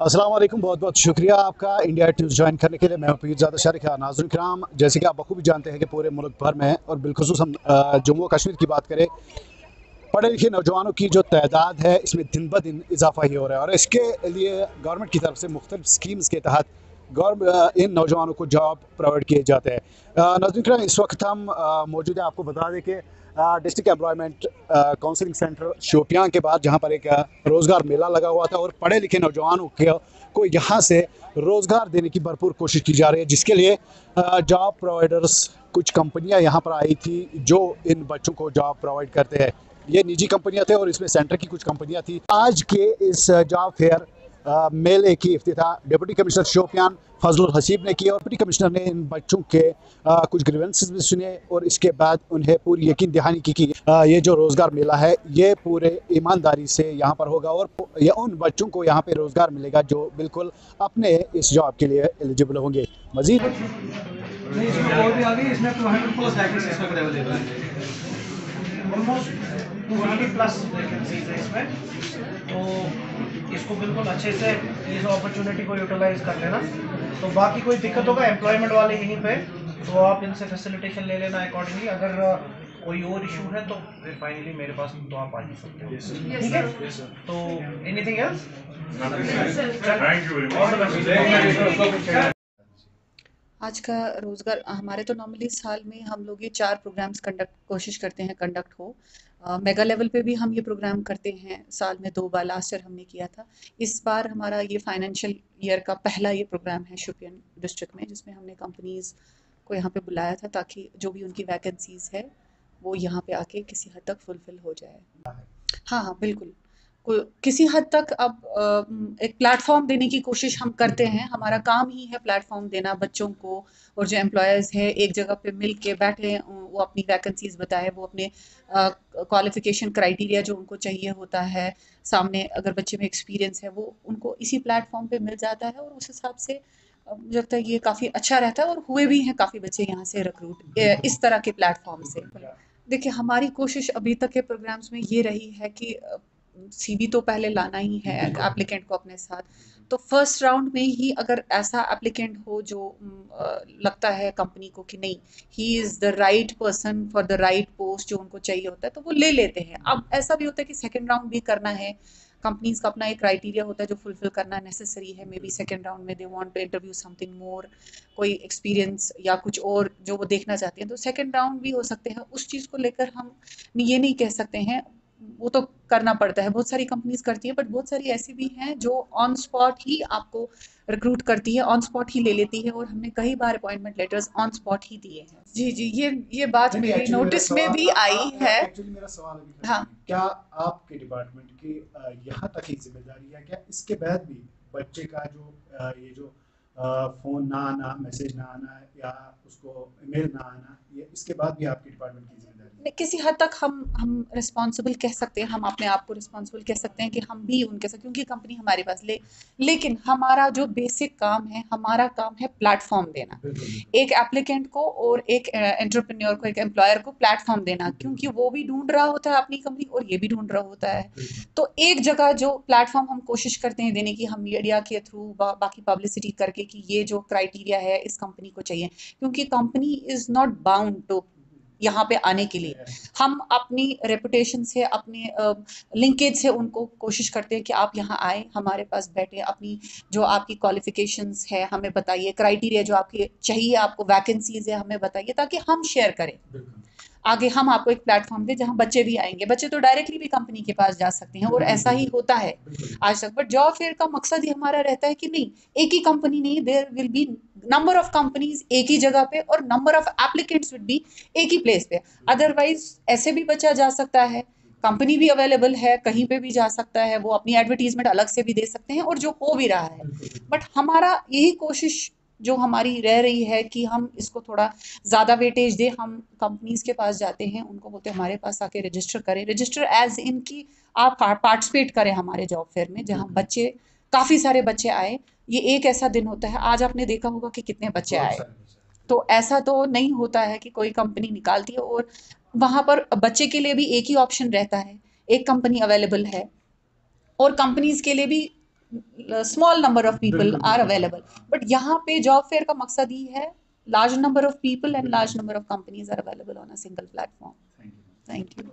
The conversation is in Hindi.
वालेकुम बहुत बहुत शुक्रिया आपका इंडिया ट्यूज ज्वाइन करने के लिए। मैं पीर ज़्यादा शारिक नाजुल कराम जैसे कि आप बखूबी जानते हैं कि पूरे मुल्क भर में, और बिलखसूस हम जम्मू कश्मीर की बात करें पढ़े लिखे नौजवानों की जो तादाद है, इसमें दिन ब दिन इजाफा ही हो रहा है। और इसके लिए गवर्नमेंट की तरफ़ से मुख्तलिफ़ स्कीम्स के तहत गवर्नमेंट इन नौजवानों को जॉब प्रोवाइड किए जाते हैं। नाजन कराम इस वक्त हम मौजूद हैं। आपको बता दें कि district employment counselling centre Shopian के बाद जहाँ पर एक रोज़गार मेला लगा हुआ था और पढ़े लिखे नौजवानों के, को यहाँ से रोज़गार देने की भरपूर कोशिश की जा रही है, जिसके लिए जॉब प्रोवाइडर्स, कुछ कंपनियाँ यहाँ पर आई थी जो इन बच्चों को जॉब प्रोवाइड करते हैं। ये निजी कंपनियाँ थे और इसमें सेंटर की कुछ कंपनियाँ थी। आज के इस जॉब फेयर मेले की अफ्ताह डिप्टी कमिश्नर शोपियान फजल हसीब ने की और डिप्टी कमिश्नर ने इन बच्चों के आ, कुछ ग्रीवेंसेस भी सुने और इसके बाद उन्हें पूरी यकीन दहानी की कि ये जो रोज़गार मेला है ये पूरे ईमानदारी से यहाँ पर होगा और ये उन बच्चों को यहाँ पे रोज़गार मिलेगा जो बिल्कुल अपने इस जॉब के लिए एलिजिबल होंगे। मजीद प्लस वैकेंसीज है इसमें। तो इसको बिल्कुल अच्छे से इस अपॉर्चुनिटी को यूटिलाइज कर लेना। तो बाकी कोई दिक्कत होगा एम्प्लॉयमेंट वाले यहीं पे तो आप इनसे फैसिलिटेशन ले लेना अकॉर्डिंगली अगर कोई और इशू है तो फिर फाइनली मेरे पास तो आप आ ही सकते हो। ठीक है? तो एनीथिंग एल्स आज का रोज़गार, हमारे तो नॉर्मली साल में हम लोग ये चार प्रोग्राम्स कंडक्ट कोशिश करते हैं कंडक्ट हो। मेगा लेवल पे भी हम ये प्रोग्राम करते हैं। साल में दो बार लास्ट ईयर हमने किया था। इस बार हमारा ये फाइनेंशियल ईयर का पहला ये प्रोग्राम है शुपियन डिस्ट्रिक्ट में, जिसमें हमने कंपनीज़ को यहाँ पे बुलाया था ताकि जो भी उनकी वैकेंसीज़ है, वो यहाँ पे आके किसी हद तक फुलफ़िल हो जाए। हाँ हाँ बिल्कुल। किसी हद तक अब एक प्लेटफॉर्म देने की कोशिश हम करते हैं। हमारा काम ही है प्लेटफॉर्म देना बच्चों को और जो एम्प्लॉयज़ है, एक जगह पे मिल के बैठे वो अपनी वैकेंसीज बताए, वो अपने क्वालिफिकेशन क्राइटेरिया जो उनको चाहिए होता है, सामने अगर बच्चे में एक्सपीरियंस है, वो उनको इसी प्लेटफॉर्म पे मिल जाता है और उस हिसाब से मुझे लगता है ये काफ़ी अच्छा रहता है और हुए भी हैं काफ़ी बच्चे यहाँ से रिक्रूट इस तरह के प्लेटफॉर्म से। देखिए, हमारी कोशिश अभी तक के प्रोग्राम्स में ये रही है कि सीवी तो पहले लाना ही है एप्लीकेंट को अपने साथ। तो फ़र्स्ट राउंड में ही अगर ऐसा एप्लीकेंट हो जो लगता है कंपनी को कि नहीं he is the right person for the right post जो उनको चाहिए होता है तो वो ले लेते हैं। अब ऐसा भी होता है कि सेकेंड राउंड भी करना है। कंपनीज़ का अपना एक क्राइटेरिया होता है जो फुलफिल करना नेसेसरी है मे बी सेकेंड राउंड में they want to interview something more कोई एक्सपीरियंस या कुछ और जो वो देखना चाहते हैं। तो सेकेंड राउंड भी हो सकते हैं। उस चीज़ को लेकर हम ये नहीं कह सकते हैं वो तो करना पड़ता है। बहुत सारी कंपनीज़ करती हैं बट बहुत सारी ऐसी भी हैं जो ऑन स्पॉट ही आपको रिक्रूट करती है ऑन स्पॉट ही ले लेती है और हमने कई बार अपॉइंटमेंट लेटर्स ऑन स्पॉट ही दिए हैं। जी जी ये ये बात मेरी नोटिस में भी आई है। मेरा सवाल हाँ। क्या आपके डिपार्टमेंट की यहाँ तक ही ज़िम्मेदारी है? क्या इसके बाद भी बच्चे का जो ये जो फ़ोन ना आना मैसेज ना आना या उसको ईमेल ना आना ये इसके बाद भी आपके डिपार्टमेंट की किसी हद तक हम हम रिस्पॉन्सिबल कह सकते हैं हम अपने आप को रिस्पॉन्सिबल कह सकते हैं कि हम भी उनके साथ क्योंकि कंपनी हमारे पास ले। लेकिन हमारा जो बेसिक काम है हमारा काम है प्लेटफॉर्म देना। एक एप्लीकेंट को और एक एंटरप्रेन्योर को एक एम्प्लॉयर को प्लेटफॉर्म देना क्योंकि वो भी ढूंढ रहा होता है अपनी कंपनी और ये भी ढूंढ रहा होता है। तो एक जगह जो प्लेटफॉर्म हम कोशिश करते हैं देने की हम मीडिया के थ्रू बा, बाकी पब्लिसिटी करके कि ये जो क्राइटेरिया है इस कंपनी को चाहिए। क्योंकि company is not bound to यहाँ पे आने के लिए। हम अपनी रेपुटेशन से अपने लिंकेज से उनको कोशिश करते हैं कि आप यहाँ आए हमारे पास बैठे अपनी जो आपकी क्वालिफिकेशंस है हमें बताइए क्राइटेरिया जो आपके चाहिए आपको वैकेंसीज है हमें बताइए ताकि हम शेयर करें। आगे हम आपको एक प्लेटफॉर्म दे जहाँ बच्चे भी आएँगे। बच्चे तो डायरेक्टली भी कंपनी के पास जा सकते हैं और ऐसा ही होता है आज तक। बट जॉब फेयर का मकसद ही हमारा रहता है कि नहीं, एक ही कंपनी नहीं there will be number of companies एक ही जगह पे और number of applicants will be एक ही प्लेस पे। अदरवाइज़ ऐसे भी बच्चा जा सकता है कंपनी भी अवेलेबल है, कहीं पे भी जा सकता है, वो अपनी एडवर्टीजमेंट अलग से भी दे सकते हैं और जो हो भी रहा है। बट हमारा यही कोशिश जो हमारी रह रही है कि हम इसको थोड़ा ज़्यादा वेटेज दें हम कंपनीज़ के पास जाते हैं उनको बोलते हैं हमारे पास आके रजिस्टर करें। रजिस्टर एज इन की आप पार्टिसिपेट करें हमारे जॉब फेयर में जहाँ हम्म। बच्चे काफ़ी सारे बच्चे आए। ये एक ऐसा दिन होता है। आज आपने देखा होगा कि कितने बच्चे आए। तो ऐसा तो नहीं होता है कि कोई कंपनी निकालती है और वहाँ पर बच्चे के लिए भी एक ही ऑप्शन रहता है। एक कंपनी अवेलेबल है। और कंपनीज़ के लिए भी small number of people are available but यहाँ पे जॉब फेयर का मकसद ही है large number of people and large number of companies are available on a single platform thank you